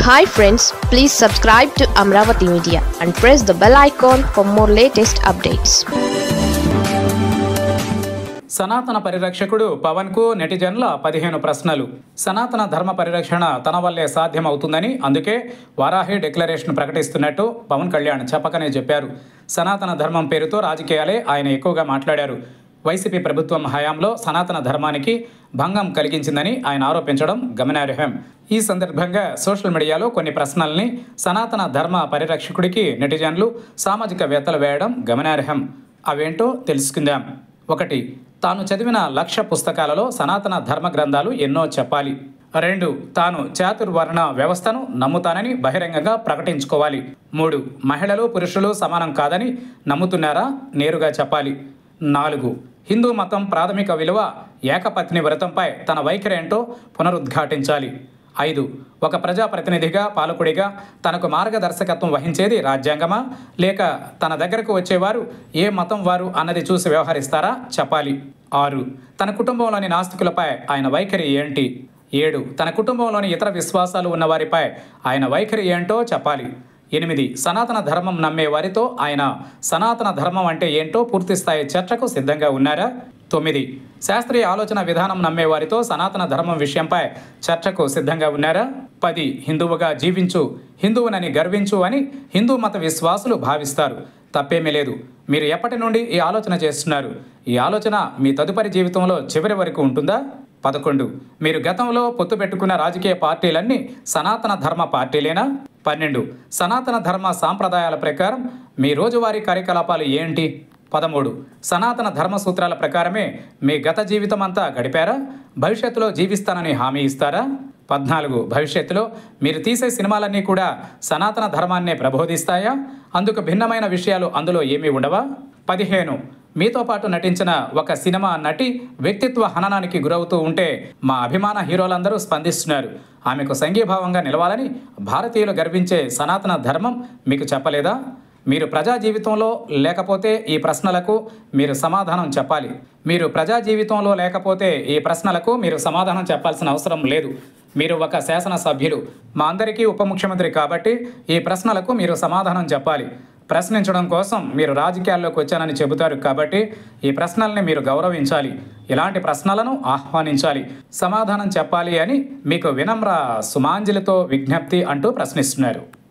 Hi friends please subscribe to Amaravati media and press the bell icon for more latest updates సనాతన పరిరక్షకుడు పవన్కు నెటిజన్ల పదిహేను ప్రశ్నలు. సనాతన ధర్మ పరిరక్షణ తన వల్లే సాధ్యమవుతుందని అందుకే వారాహి డిక్లరేషన్ ప్రకటిస్తున్నట్టు పవన్ కళ్యాణ్ చెప్పకనే చెప్పారు. సనాతన ధర్మం పేరుతో రాజకీయాలే ఆయన ఎక్కువగా మాట్లాడారు. వైసీపీ ప్రభుత్వం హయాంలో సనాతన ధర్మానికి భంగం కలిగించిందని ఆయన ఆరోపించడం గమనార్హం. ఈ సందర్భంగా సోషల్ మీడియాలో కొన్ని ప్రశ్నల్ని సనాతన ధర్మ పరిరక్షకుడికి నెటిజన్లు సామాజికవేత్తలు వేయడం గమనార్హం. అవేంటో తెలుసుకుందాం. ఒకటి తాను చదివిన లక్ష పుస్తకాలలో సనాతన ధర్మ గ్రంథాలు ఎన్నో చెప్పాలి. రెండు తాను చాతుర్వర్ణ వ్యవస్థను నమ్ముతానని బహిరంగంగా ప్రకటించుకోవాలి. మూడు మహిళలు పురుషులు సమానం కాదని నమ్ముతున్నారా? నేరుగా చెప్పాలి. నాలుగు. హిందూ మతం ప్రాథమిక విలువ ఏకపత్ని వ్రతంపై తన వైఖరి ఏంటో పునరుద్ఘాటించాలి. ఐదు. ఒక ప్రజాప్రతినిధిగా పాలకుడిగా తనకు మార్గదర్శకత్వం వహించేది రాజ్యాంగమా? లేక తన దగ్గరకు వచ్చేవారు ఏ మతం వారు అన్నది చూసి వ్యవహరిస్తారా? చెప్పాలి. ఆరు. తన కుటుంబంలోని నాస్తికులపై ఆయన వైఖరి ఏంటి? ఏడు. తన కుటుంబంలోని ఇతర విశ్వాసాలు ఉన్నవారిపై ఆయన వైఖరి ఏంటో చెప్పాలి. ఎనిమిది. సనాతన ధర్మం నమ్మే వారితో ఆయన సనాతన ధర్మం అంటే ఏంటో పూర్తిస్థాయి చర్చకు సిద్ధంగా ఉన్నారా? తొమ్మిది. శాస్త్రీయ ఆలోచన విధానం నమ్మే వారితో సనాతన ధర్మం విషయంపై చర్చకు సిద్ధంగా ఉన్నారా? పది. హిందువుగా జీవించు హిందువునని గర్వించు అని హిందూ మత విశ్వాసులు భావిస్తారు. తప్పేమీ లేదు. మీరు ఎప్పటి నుండి ఈ ఆలోచన చేస్తున్నారు? ఈ ఆలోచన మీ తదుపరి జీవితంలో చివరి వరకు ఉంటుందా? పదకొండు. మీరు గతంలో పొత్తు పెట్టుకున్న రాజకీయ పార్టీలన్నీ సనాతన ధర్మ పార్టీలేనా? పన్నెండు. సనాతన ధర్మ సాంప్రదాయాల ప్రకారం మీ రోజువారీ కార్యకలాపాలు ఏంటి? పదమూడు. సనాతన ధర్మ సూత్రాల ప్రకారమే మీ గత జీవితం అంతా గడిపారా? భవిష్యత్తులో జీవిస్తానని హామీ ఇస్తారా? పద్నాలుగు. భవిష్యత్తులో మీరు తీసే సినిమాలన్నీ కూడా సనాతన ధర్మాన్నే ప్రబోధిస్తాయా? అందుకు భిన్నమైన విషయాలు అందులో ఏమీ ఉండవా? పదిహేను. మీతో పాటు నటించిన ఒక సినిమా నటి వ్యక్తిత్వ హననానికి గురవుతూ ఉంటే మా అభిమాన హీరోలందరూ స్పందిస్తున్నారు. ఆమెకు సంఘీభావంగా నిలవాలని భారతీయులు గర్వించే సనాతన ధర్మం మీకు చెప్పలేదా? మీరు ప్రజా జీవితంలో లేకపోతే ఈ ప్రశ్నలకు మీరు సమాధానం చెప్పాలి. మీరు ప్రజా జీవితంలో లేకపోతే ఈ ప్రశ్నలకు మీరు సమాధానం చెప్పాల్సిన అవసరం లేదు. మీరు ఒక శాసనసభ్యులు. మా అందరికీ ఉప ముఖ్యమంత్రి కాబట్టి ఈ ప్రశ్నలకు మీరు సమాధానం చెప్పాలి. ప్రశ్నించడం కోసం మీరు రాజకీయాల్లోకి వచ్చానని చెబుతారు కాబట్టి ఈ ప్రశ్నల్ని మీరు గౌరవించాలి. ఇలాంటి ప్రశ్నలను ఆహ్వానించాలి. సమాధానం చెప్పాలి అని మీకు వినమ్ర సుమాంజలితో విజ్ఞప్తి అంటూ ప్రశ్నిస్తున్నారు.